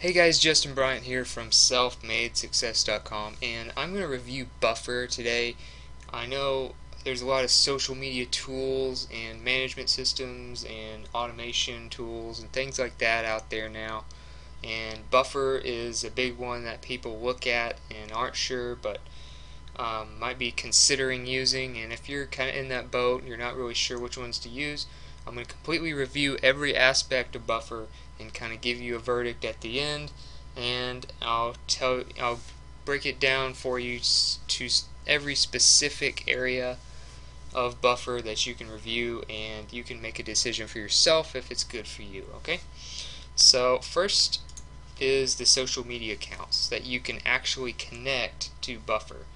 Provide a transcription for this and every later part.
Hey guys, Justin Bryant here from selfmadesuccess.com and I'm going to review Buffer today. I know there's a lot of social media tools and management systems and automation tools and things like that out there now and Buffer is a big one that people look at and aren't sure but um, might be considering using and if you're kind of in that boat and you're not really sure which ones to use I'm going to completely review every aspect of Buffer and kind of give you a verdict at the end. And I'll tell I'll break it down for you to every specific area of buffer that you can review and you can make a decision for yourself if it's good for you okay? So first is the social media accounts that you can actually connect to buffer.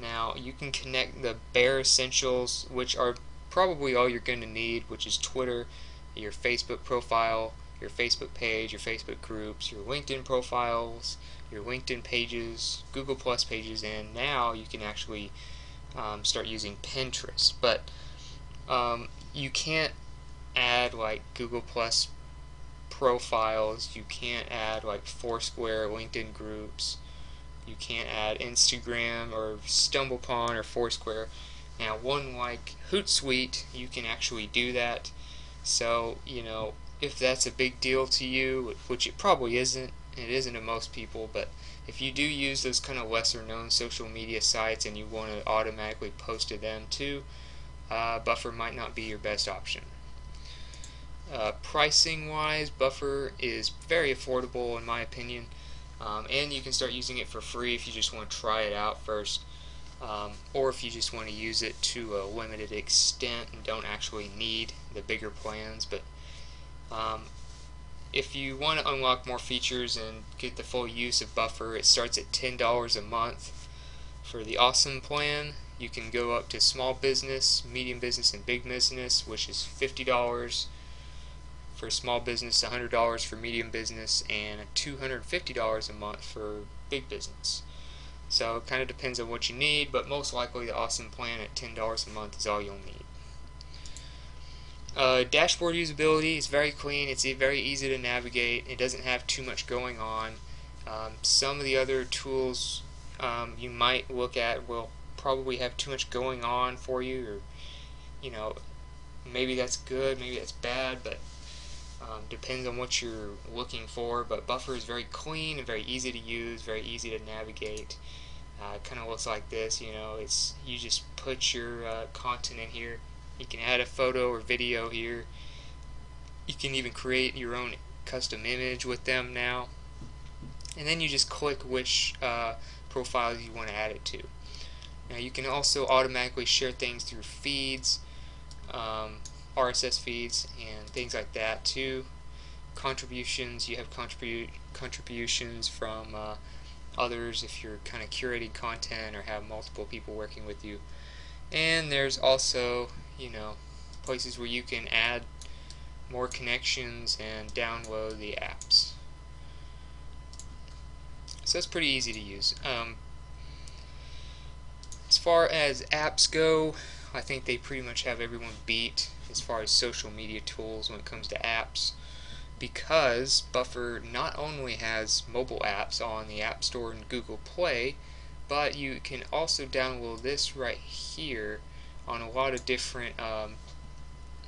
Now you can connect the bare essentials which are probably all you're going to need which is Twitter your Facebook profile your Facebook page, your Facebook groups, your LinkedIn profiles, your LinkedIn pages, Google Plus pages, and now you can actually um, start using Pinterest. But um, you can't add like Google Plus profiles, you can't add like Foursquare, LinkedIn groups, you can't add Instagram or StumbleUpon or Foursquare. Now, one like Hootsuite, you can actually do that. So, you know, if that's a big deal to you, which it probably isn't, it isn't to most people, but if you do use those kind of lesser known social media sites and you want to automatically post to them too, uh, Buffer might not be your best option. Uh, pricing wise, Buffer is very affordable in my opinion, um, and you can start using it for free if you just want to try it out first. Um, or if you just want to use it to a limited extent and don't actually need the bigger plans, but um, if you want to unlock more features and get the full use of Buffer, it starts at $10 a month. For the awesome plan, you can go up to small business, medium business, and big business, which is $50 for small business, $100 for medium business, and $250 a month for big business. So it kind of depends on what you need, but most likely the awesome plan at $10 a month is all you'll need. Uh, dashboard usability is very clean. It's very easy to navigate. It doesn't have too much going on. Um, some of the other tools um, you might look at will probably have too much going on for you, or you know, maybe that's good, maybe that's bad, but um, depends on what you're looking for. But Buffer is very clean and very easy to use, very easy to navigate. Uh, kind of looks like this, you know. It's you just put your uh, content in here you can add a photo or video here. You can even create your own custom image with them now. And then you just click which uh, profiles you want to add it to. Now you can also automatically share things through feeds, um, RSS feeds, and things like that too. Contributions, you have contribute contributions from uh, others if you're kind of curating content or have multiple people working with you. And there's also you know, places where you can add more connections and download the apps. So that's pretty easy to use. Um, as far as apps go, I think they pretty much have everyone beat as far as social media tools when it comes to apps because Buffer not only has mobile apps on the App Store and Google Play, but you can also download this right here on a lot of different um,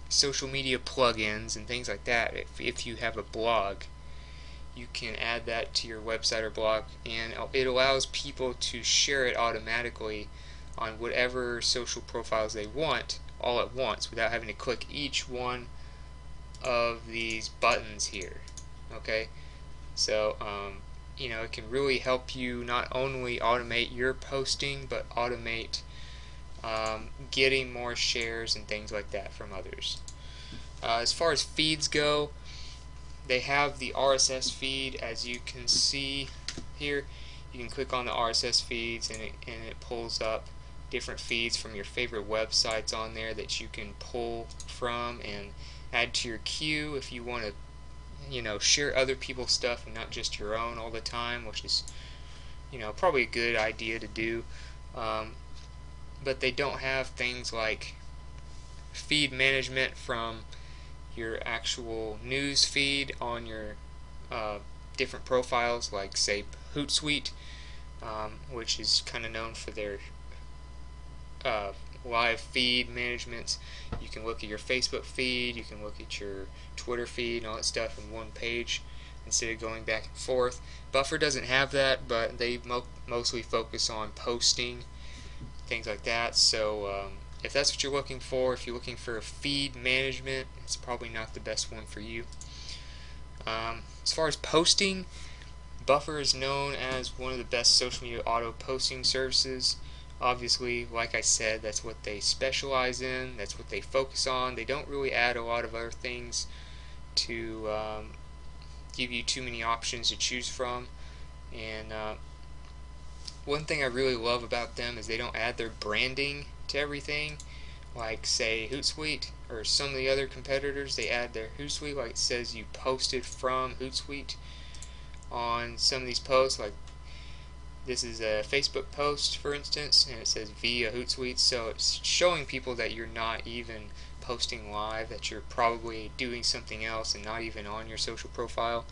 social media plugins and things like that. If, if you have a blog, you can add that to your website or blog, and it allows people to share it automatically on whatever social profiles they want all at once without having to click each one of these buttons here. Okay, so um, you know it can really help you not only automate your posting but automate um, getting more shares and things like that from others. Uh, as far as feeds go, they have the RSS feed as you can see here. You can click on the RSS feeds and it, and it pulls up different feeds from your favorite websites on there that you can pull from and add to your queue if you want to you know share other people's stuff and not just your own all the time which is you know probably a good idea to do um, but they don't have things like feed management from your actual news feed on your uh, different profiles, like say Hootsuite, um, which is kind of known for their uh, live feed management. You can look at your Facebook feed, you can look at your Twitter feed, and all that stuff in one page instead of going back and forth. Buffer doesn't have that, but they mo mostly focus on posting, things like that. So um, if that's what you're looking for, if you're looking for feed management, it's probably not the best one for you. Um, as far as posting, Buffer is known as one of the best social media auto posting services. Obviously, like I said, that's what they specialize in, that's what they focus on. They don't really add a lot of other things to um, give you too many options to choose from. And uh, one thing I really love about them is they don't add their branding to everything. Like, say, Hootsuite or some of the other competitors, they add their Hootsuite, like it says you posted from Hootsuite on some of these posts. Like, this is a Facebook post, for instance, and it says via Hootsuite, so it's showing people that you're not even posting live, that you're probably doing something else and not even on your social profile.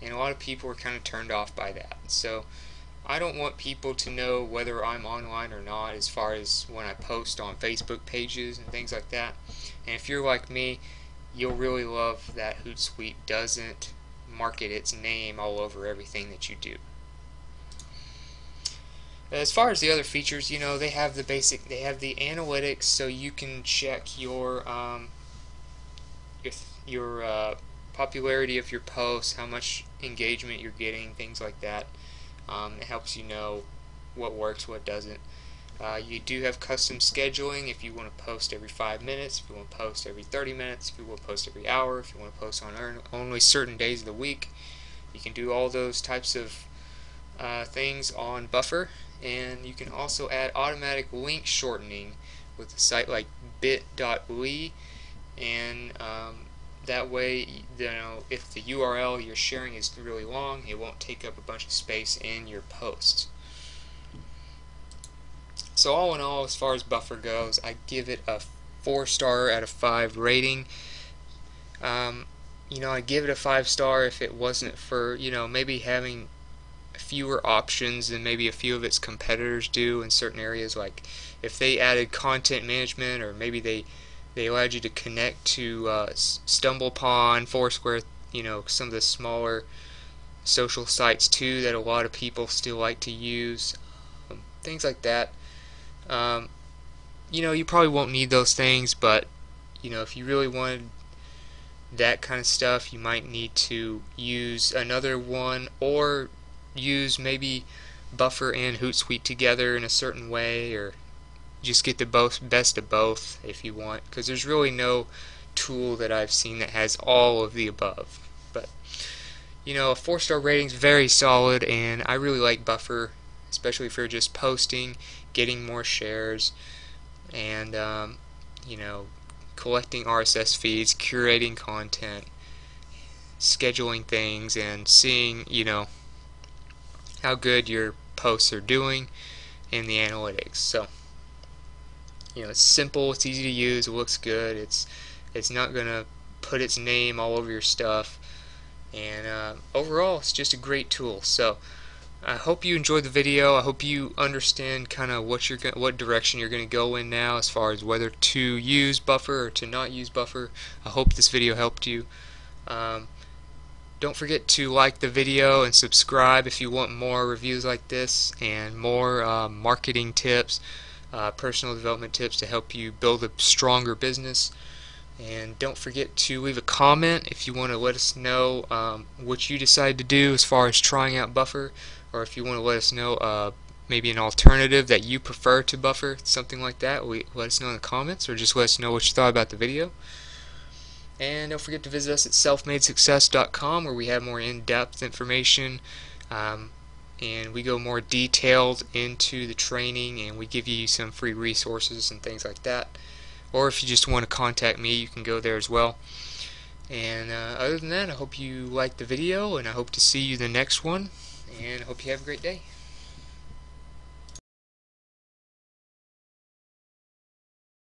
And a lot of people are kind of turned off by that. So I don't want people to know whether I'm online or not as far as when I post on Facebook pages and things like that. And if you're like me, you'll really love that Hootsuite doesn't market its name all over everything that you do. As far as the other features, you know, they have the basic, they have the analytics, so you can check your um, your, your uh, popularity of your posts, how much engagement you're getting, things like that. Um, it helps you know what works, what doesn't. Uh, you do have custom scheduling if you want to post every 5 minutes, if you want to post every 30 minutes, if you want to post every hour, if you want to post on only certain days of the week. You can do all those types of uh, things on Buffer and you can also add automatic link shortening with a site like bit.ly and um, that way you know if the URL you're sharing is really long it won't take up a bunch of space in your posts. So all in all as far as buffer goes I give it a four star out of five rating. Um, you know I'd give it a five star if it wasn't for you know maybe having fewer options than maybe a few of its competitors do in certain areas like if they added content management or maybe they they allowed you to connect to uh, StumbleUpon, Foursquare, you know, some of the smaller social sites too that a lot of people still like to use, um, things like that. Um, you know, you probably won't need those things, but you know, if you really wanted that kind of stuff, you might need to use another one or use maybe Buffer and Hootsuite together in a certain way, or just get the both best of both if you want, because there's really no tool that I've seen that has all of the above. But you know, a four-star rating is very solid, and I really like Buffer, especially for just posting, getting more shares, and um, you know, collecting RSS feeds, curating content, scheduling things, and seeing you know how good your posts are doing in the analytics. So, you know, it's simple, it's easy to use, it looks good, it's it's not gonna put its name all over your stuff, and uh, overall, it's just a great tool. So. I hope you enjoyed the video. I hope you understand kind of what you're what direction you're going to go in now as far as whether to use buffer or to not use buffer. I hope this video helped you. Um, don't forget to like the video and subscribe if you want more reviews like this and more uh, marketing tips, uh, personal development tips to help you build a stronger business. And don't forget to leave a comment if you want to let us know um, what you decide to do as far as trying out Buffer, or if you want to let us know uh, maybe an alternative that you prefer to Buffer, something like that. We, let us know in the comments, or just let us know what you thought about the video. And don't forget to visit us at selfmadesuccess.com where we have more in-depth information um, and we go more detailed into the training and we give you some free resources and things like that. Or if you just want to contact me, you can go there as well. And uh, other than that, I hope you liked the video and I hope to see you the next one and I hope you have a great day.